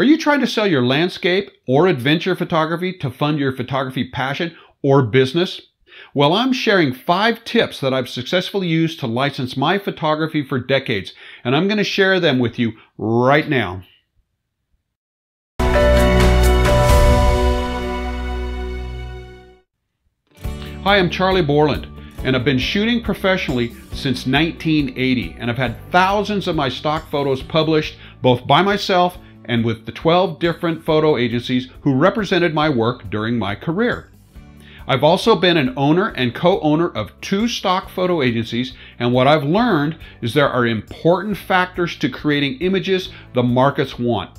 Are you trying to sell your landscape or adventure photography to fund your photography passion or business? Well, I'm sharing five tips that I've successfully used to license my photography for decades, and I'm going to share them with you right now. Hi, I'm Charlie Borland, and I've been shooting professionally since 1980, and I've had thousands of my stock photos published both by myself and with the 12 different photo agencies who represented my work during my career. I've also been an owner and co-owner of two stock photo agencies, and what I've learned is there are important factors to creating images the markets want.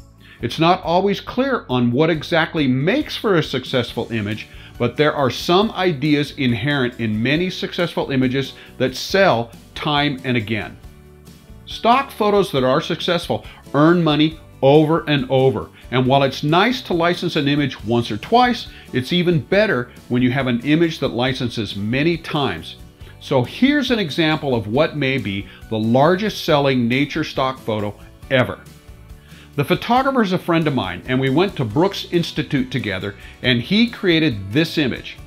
It's not always clear on what exactly makes for a successful image, but there are some ideas inherent in many successful images that sell time and again. Stock photos that are successful earn money over and over. And while it's nice to license an image once or twice, it's even better when you have an image that licenses many times. So here's an example of what may be the largest selling nature stock photo ever. The photographer is a friend of mine, and we went to Brooks Institute together, and he created this image.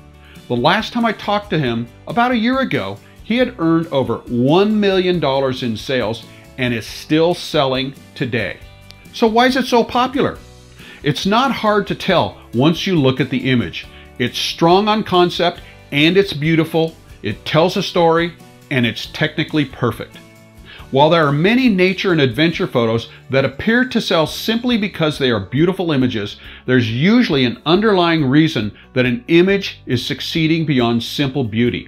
The last time I talked to him, about a year ago, he had earned over $1 million in sales and is still selling today. So why is it so popular? It's not hard to tell once you look at the image. It's strong on concept and it's beautiful, it tells a story, and it's technically perfect. While there are many nature and adventure photos that appear to sell simply because they are beautiful images, there's usually an underlying reason that an image is succeeding beyond simple beauty.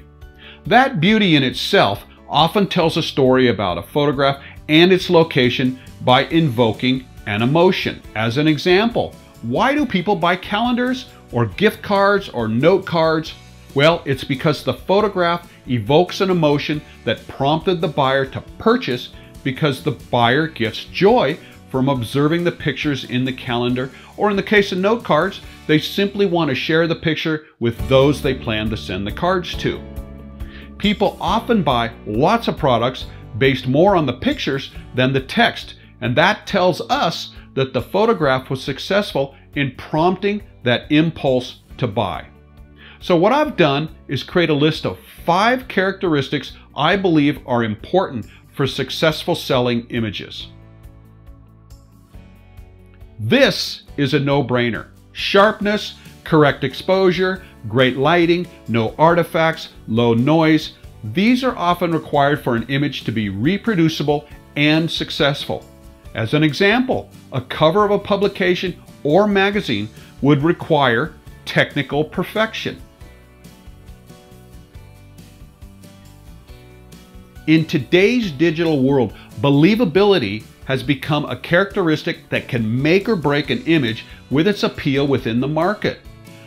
That beauty in itself often tells a story about a photograph and its location by invoking an emotion. As an example, why do people buy calendars or gift cards or note cards? Well, it's because the photograph evokes an emotion that prompted the buyer to purchase because the buyer gets joy from observing the pictures in the calendar, or in the case of note cards, they simply want to share the picture with those they plan to send the cards to. People often buy lots of products based more on the pictures than the text, and that tells us that the photograph was successful in prompting that impulse to buy. So what I've done is create a list of five characteristics I believe are important for successful selling images. This is a no-brainer. Sharpness, correct exposure, great lighting, no artifacts, low noise. These are often required for an image to be reproducible and successful. As an example, a cover of a publication or magazine would require technical perfection. In today's digital world, believability has become a characteristic that can make or break an image with its appeal within the market.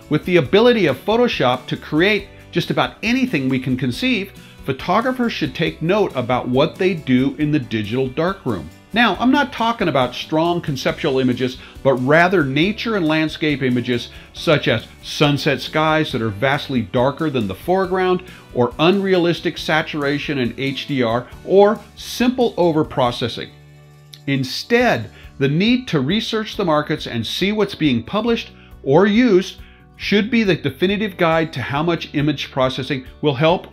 With the ability of Photoshop to create just about anything we can conceive, photographers should take note about what they do in the digital darkroom. Now, I'm not talking about strong conceptual images, but rather nature and landscape images such as sunset skies that are vastly darker than the foreground, or unrealistic saturation in HDR, or simple overprocessing. Instead, the need to research the markets and see what's being published or used should be the definitive guide to how much image processing will help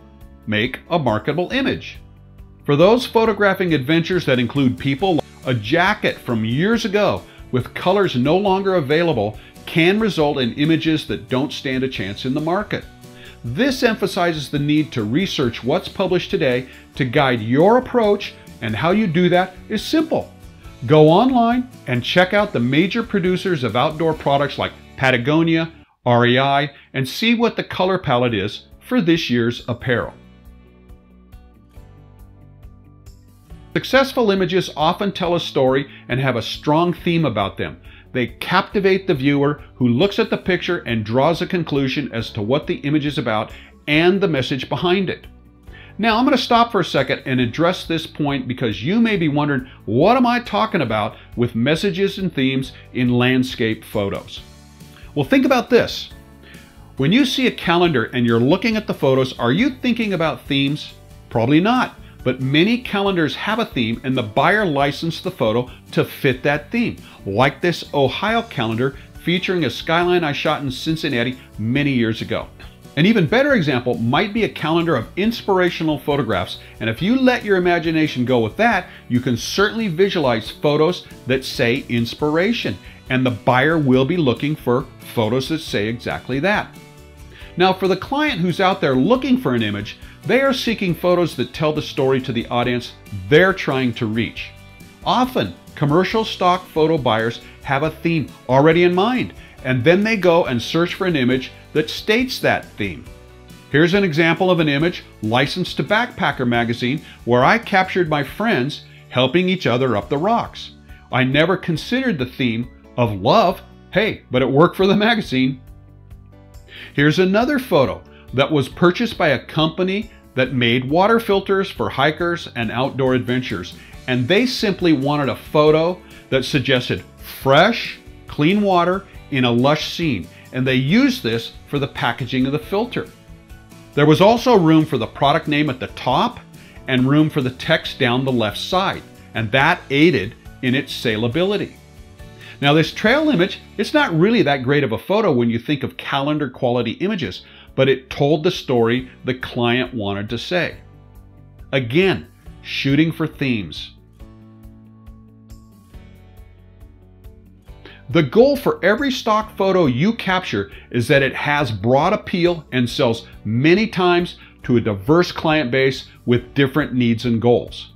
make a marketable image. For those photographing adventures that include people, a jacket from years ago with colors no longer available can result in images that don't stand a chance in the market. This emphasizes the need to research what's published today to guide your approach, and how you do that is simple. Go online and check out the major producers of outdoor products like Patagonia, REI, and see what the color palette is for this year's apparel. Successful images often tell a story and have a strong theme about them. They captivate the viewer who looks at the picture and draws a conclusion as to what the image is about and the message behind it. Now I'm going to stop for a second and address this point because you may be wondering, what am I talking about with messages and themes in landscape photos? Well, think about this. When you see a calendar and you're looking at the photos, are you thinking about themes? Probably not. But many calendars have a theme and the buyer licensed the photo to fit that theme, like this Ohio calendar featuring a skyline I shot in Cincinnati many years ago. An even better example might be a calendar of inspirational photographs, and if you let your imagination go with that, you can certainly visualize photos that say inspiration, and the buyer will be looking for photos that say exactly that. Now, for the client who's out there looking for an image, they are seeking photos that tell the story to the audience they're trying to reach. Often, commercial stock photo buyers have a theme already in mind, and then they go and search for an image that states that theme. Here's an example of an image licensed to Backpacker magazine where I captured my friends helping each other up the rocks. I never considered the theme of love, hey, but it worked for the magazine. Here's another photo that was purchased by a company that made water filters for hikers and outdoor adventures. And they simply wanted a photo that suggested fresh, clean water in a lush scene. And they used this for the packaging of the filter. There was also room for the product name at the top and room for the text down the left side. And that aided in its saleability. Now this trail image, it's not really that great of a photo when you think of calendar quality images, but it told the story the client wanted to say. Again, shooting for themes. The goal for every stock photo you capture is that it has broad appeal and sells many times to a diverse client base with different needs and goals.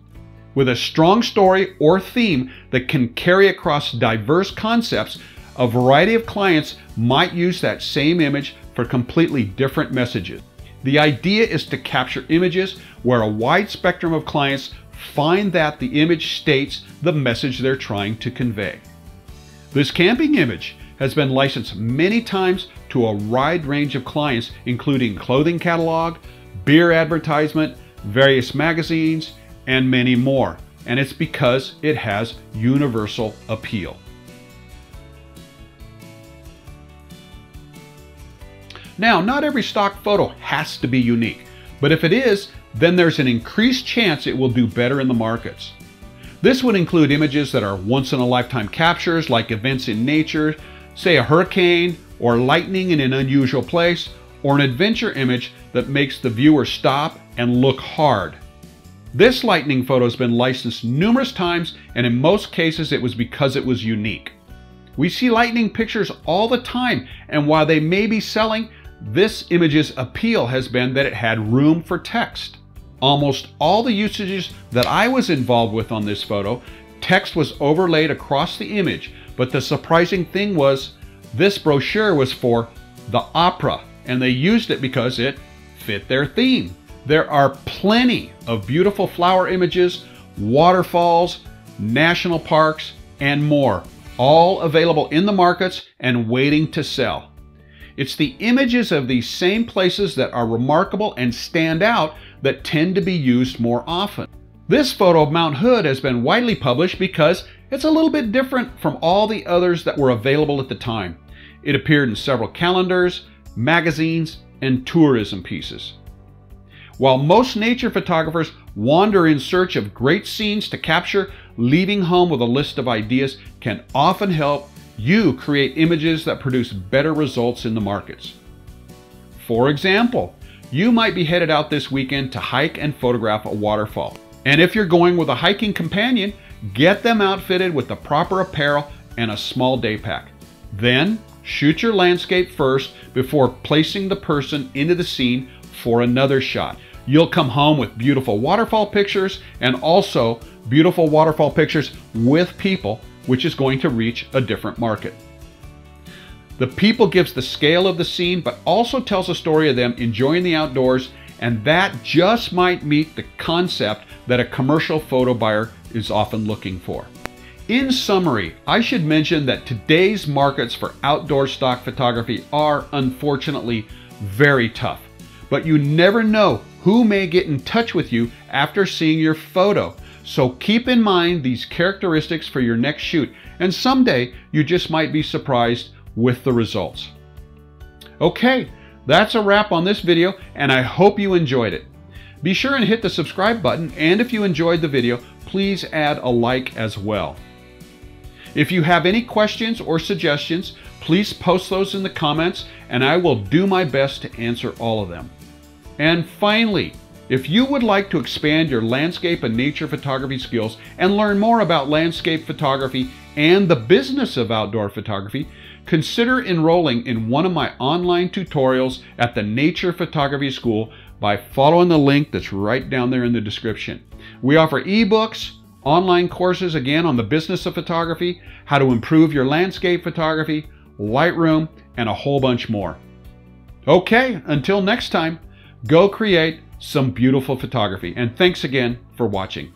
With a strong story or theme that can carry across diverse concepts, a variety of clients might use that same image for completely different messages. The idea is to capture images where a wide spectrum of clients find that the image states the message they're trying to convey. This camping image has been licensed many times to a wide range of clients, including clothing catalog, beer advertisement, various magazines, and many more. And it's because it has universal appeal. Now, not every stock photo has to be unique, but if it is, then there's an increased chance it will do better in the markets. This would include images that are once in a lifetime captures, like events in nature, say a hurricane, or lightning in an unusual place, or an adventure image that makes the viewer stop and look hard. This lightning photo has been licensed numerous times, and in most cases it was because it was unique. We see lightning pictures all the time, and while they may be selling, this image's appeal has been that it had room for text. Almost all the usages that I was involved with on this photo, text was overlaid across the image, but the surprising thing was this brochure was for the opera, and they used it because it fit their theme. There are plenty of beautiful flower images, waterfalls, national parks, and more, all available in the markets and waiting to sell. It's the images of these same places that are remarkable and stand out that tend to be used more often. This photo of Mount Hood has been widely published because it's a little bit different from all the others that were available at the time. It appeared in several calendars, magazines, and tourism pieces. While most nature photographers wander in search of great scenes to capture, leaving home with a list of ideas can often help you create images that produce better results in the markets. For example, you might be headed out this weekend to hike and photograph a waterfall. And if you're going with a hiking companion, get them outfitted with the proper apparel and a small day pack. Then, shoot your landscape first before placing the person into the scene for another shot. You'll come home with beautiful waterfall pictures and also beautiful waterfall pictures with people which is going to reach a different market. The people gives the scale of the scene, but also tells a story of them enjoying the outdoors, and that just might meet the concept that a commercial photo buyer is often looking for. In summary, I should mention that today's markets for outdoor stock photography are unfortunately very tough. But you never know who may get in touch with you after seeing your photo so keep in mind these characteristics for your next shoot, and someday you just might be surprised with the results. Okay, that's a wrap on this video, and I hope you enjoyed it. Be sure and hit the subscribe button, and if you enjoyed the video, please add a like as well. If you have any questions or suggestions, please post those in the comments, and I will do my best to answer all of them. And finally, if you would like to expand your landscape and nature photography skills and learn more about landscape photography and the business of outdoor photography, consider enrolling in one of my online tutorials at the Nature Photography School by following the link that's right down there in the description. We offer ebooks, online courses again on the business of photography, how to improve your landscape photography, Lightroom, and a whole bunch more. Okay, until next time, go create some beautiful photography. And thanks again for watching.